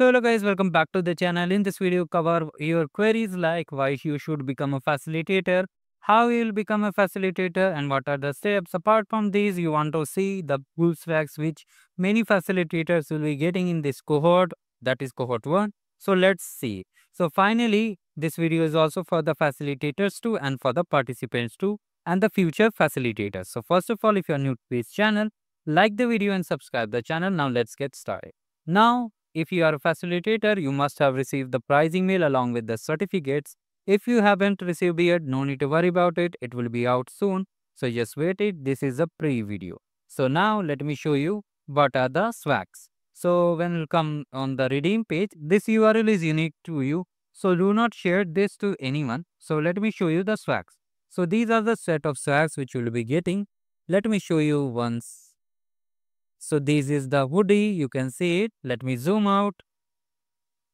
So hello guys, welcome back to the channel. In this video, cover your queries like why you should become a facilitator, how you will become a facilitator and what are the steps. Apart from these, you want to see the cool swags which many facilitators will be getting in this cohort, that is cohort 1. So let's see. So finally, this video is also for the facilitators too and for the participants too and the future facilitators. So first of all, if you are new to this channel, like the video and subscribe the channel. Now let's get started. Now, if you are a facilitator, you must have received the prize email along with the certificates. If you haven't received yet, no need to worry about it. It will be out soon. So just wait it. This is a pre-video. So now let me show you what are the swags. So when you come on the redeem page, this URL is unique to you. So do not share this to anyone. So let me show you the swags. So these are the set of swags which you will be getting. Let me show you once so this is the hoodie, you can see it. Let me zoom out.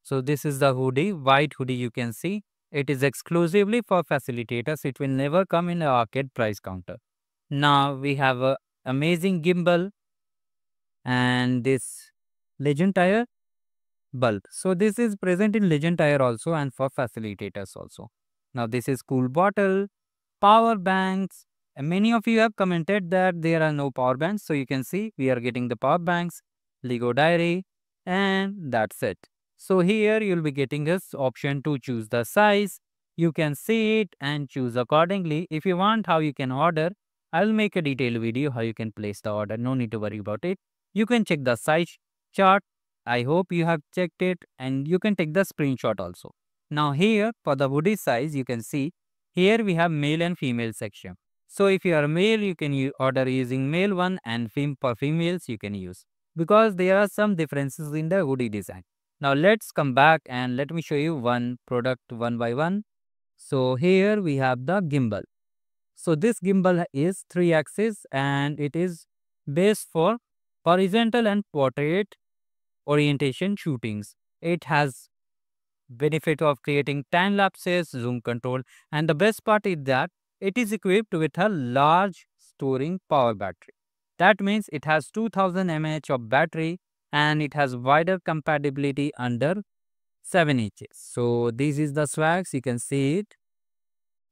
So this is the hoodie, white hoodie you can see. It is exclusively for facilitators. It will never come in the arcade price counter. Now we have a amazing gimbal and this legend tire bulb. So this is present in legend tire also and for facilitators also. Now this is cool bottle, power banks, and many of you have commented that there are no power banks. So you can see we are getting the power banks, Lego diary, and that's it. So here you'll be getting this option to choose the size. You can see it and choose accordingly. If you want how you can order, I'll make a detailed video how you can place the order. No need to worry about it. You can check the size chart. I hope you have checked it and you can take the screenshot also. Now here for the hoodie size, you can see here we have male and female section. So if you are male, you can order using male one and fem for females you can use because there are some differences in the hoodie design. Now let's come back and let me show you one product one by one. So here we have the gimbal. So this gimbal is 3 axis and it is based for horizontal and portrait orientation shootings. It has benefit of creating time lapses, zoom control and the best part is that it is equipped with a large storing power battery. That means it has 2000 mAh of battery and it has wider compatibility under 7 inches. So this is the swags, you can see it.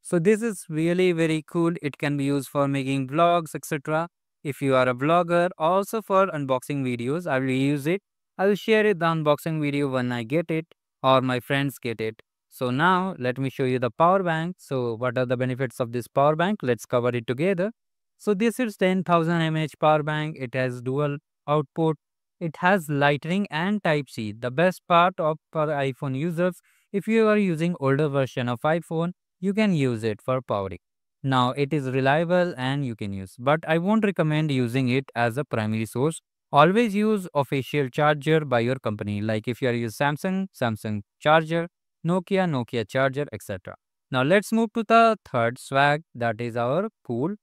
So this is really very cool. It can be used for making vlogs, etc. If you are a vlogger, also for unboxing videos, I will use it. I will share it the unboxing video when I get it or my friends get it. So now let me show you the power bank. So what are the benefits of this power bank? Let's cover it together. So this is 10,000 mAh power bank. It has dual output. It has lightning and type C. The best part of for iPhone users, if you are using older version of iPhone, you can use it for powering. Now it is reliable and you can use, but I won't recommend using it as a primary source. Always use official charger by your company. Like if you are using Samsung, Samsung charger Nokia, Nokia charger, etc. Now let's move to the third swag that is our cool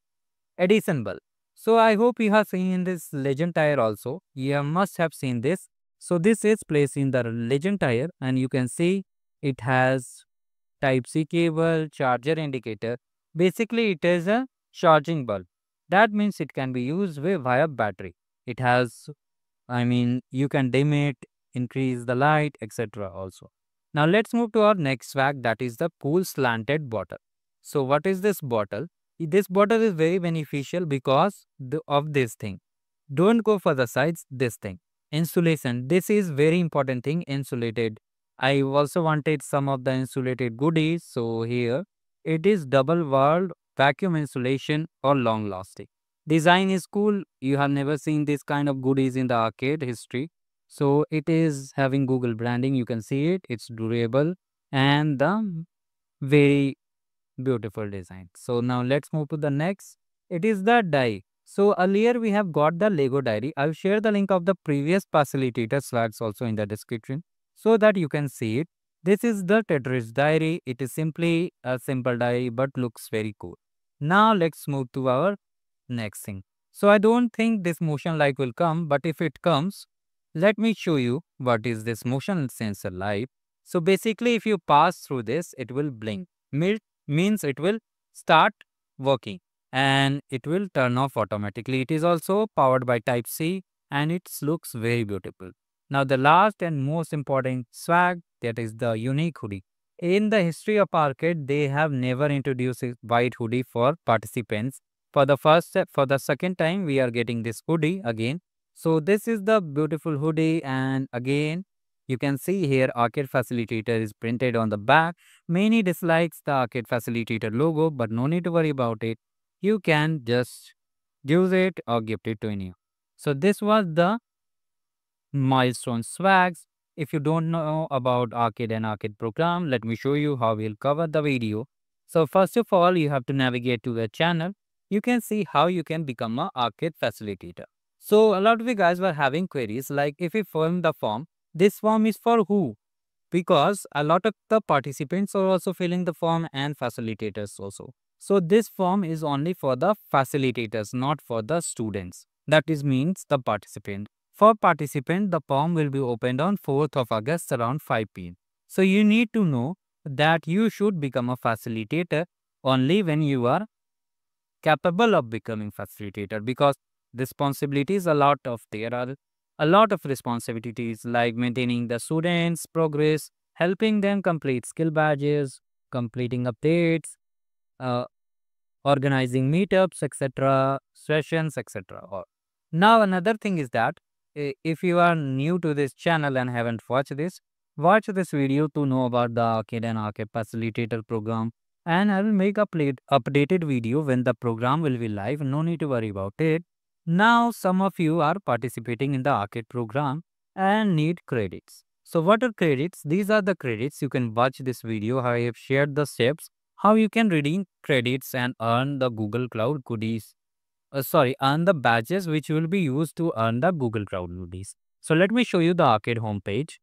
Edison bulb. So I hope you have seen this legend tire also. You must have seen this. So this is placed in the legend tire and you can see it has type C cable, charger indicator. Basically it is a charging bulb. That means it can be used with via battery. It has, I mean, you can dim it, increase the light, etc. also. Now let's move to our next swag that is the cool slanted bottle. So what is this bottle? This bottle is very beneficial because of this thing. Don't go for the sides, this thing. Insulation. This is very important thing, insulated. I also wanted some of the insulated goodies. So here it is double walled vacuum insulation or long lasting. Design is cool. You have never seen this kind of goodies in the arcade history. So it is having Google branding. You can see it. It's durable and the very beautiful design. So now let's move to the next. It is the die. So earlier we have got the Lego diary. I'll share the link of the previous facilitator slides also in the description so that you can see it. This is the Tetris diary. It is simply a simple diary but looks very cool. Now let's move to our next thing. So I don't think this motion light will come but if it comes let me show you what is this motion sensor light. So basically if you pass through this, it will blink. means it will start working and it will turn off automatically. It is also powered by type C and it looks very beautiful. Now the last and most important swag that is the unique hoodie. In the history of arcade, they have never introduced a white hoodie for participants. For the first for the second time, we are getting this hoodie again. So this is the beautiful hoodie and again you can see here arcade facilitator is printed on the back. Many dislikes the arcade facilitator logo but no need to worry about it. You can just use it or gift it to anyone. So this was the milestone swags. If you don't know about arcade and arcade program, let me show you how we'll cover the video. So first of all, you have to navigate to the channel. You can see how you can become a arcade facilitator. So a lot of you guys were having queries like if we fill the form, this form is for who? Because a lot of the participants are also filling the form and facilitators also. So this form is only for the facilitators, not for the students. That is means the participant. For participant, the form will be opened on 4th of August around 5 pm. So you need to know that you should become a facilitator only when you are capable of becoming facilitator because responsibilities a lot of there are a lot of responsibilities like maintaining the students progress helping them complete skill badges completing updates uh, organizing meetups etc sessions etc or now another thing is that if you are new to this channel and haven't watched this watch this video to know about the arcade and arcade facilitator program and i will make a updated video when the program will be live no need to worry about it now, some of you are participating in the arcade program and need credits. So, what are credits? These are the credits. You can watch this video I have shared the steps, how you can redeem credits and earn the Google Cloud goodies. Uh, sorry, earn the badges which will be used to earn the Google Cloud goodies. So, let me show you the arcade homepage.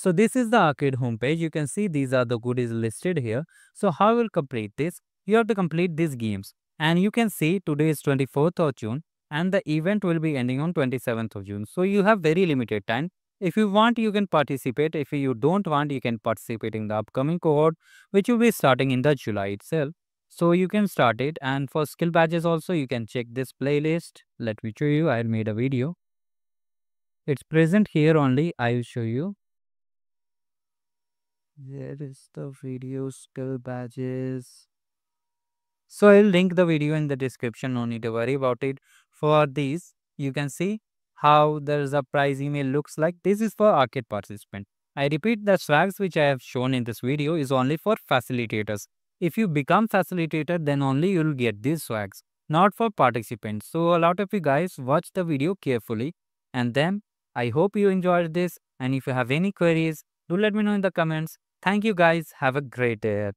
So this is the arcade homepage. You can see these are the goodies listed here. So how will complete this? You have to complete these games. And you can see today is 24th of June and the event will be ending on 27th of June. So you have very limited time. If you want, you can participate. If you don't want, you can participate in the upcoming cohort, which will be starting in the July itself. So you can start it. And for skill badges also, you can check this playlist. Let me show you. I made a video. It's present here only. I will show you. There is the video skill badges. So I'll link the video in the description. No need to worry about it. For these, you can see how there's a prize email looks like. This is for arcade participant. I repeat the swags which I have shown in this video is only for facilitators. If you become facilitator, then only you'll get these swags, not for participants. So a lot of you guys watch the video carefully and then I hope you enjoyed this and if you have any queries, do let me know in the comments. Thank you guys. Have a great day.